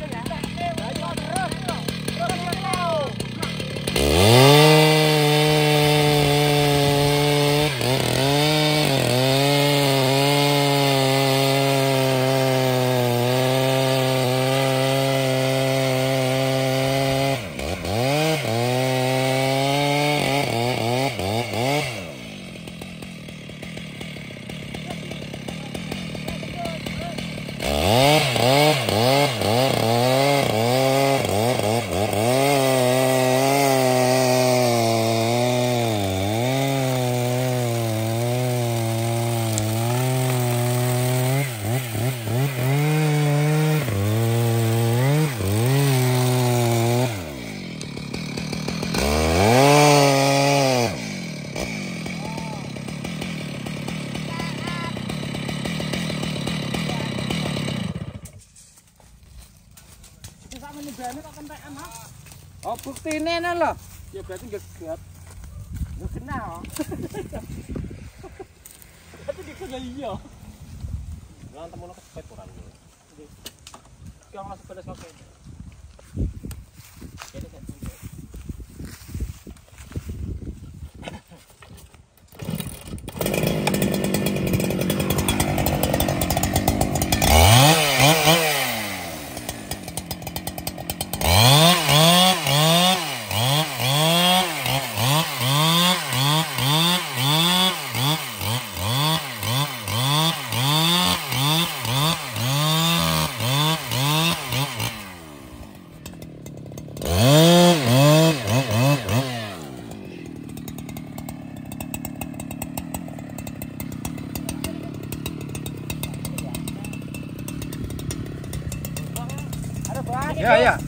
来，来，来，来，来，来，来，buktine ngono loh, Ya berarti gegat. Lu kenal. Oh. Tapi dikenal iya. Lah temen kecepet kurang. Kang langsung pedes sepeda Yeah, yeah.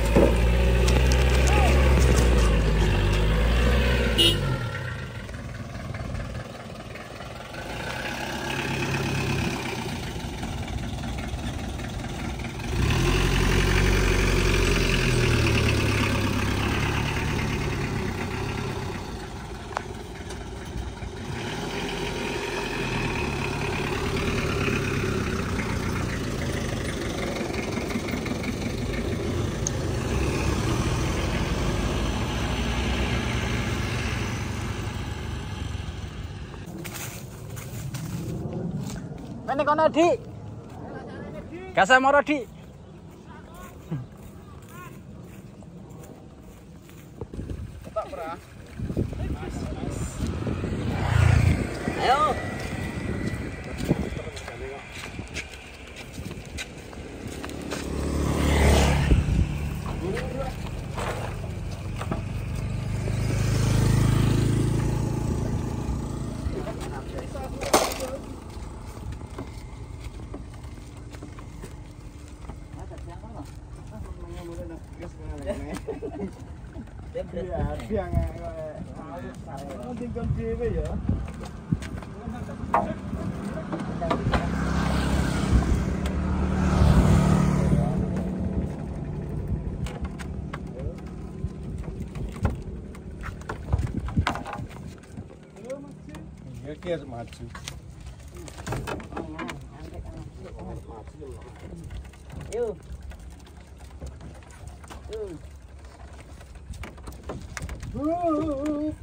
Ini kono dik. Gak moro dik. Tak. Ayo. Iya, harus maju. Yuk. Yuk. Uh,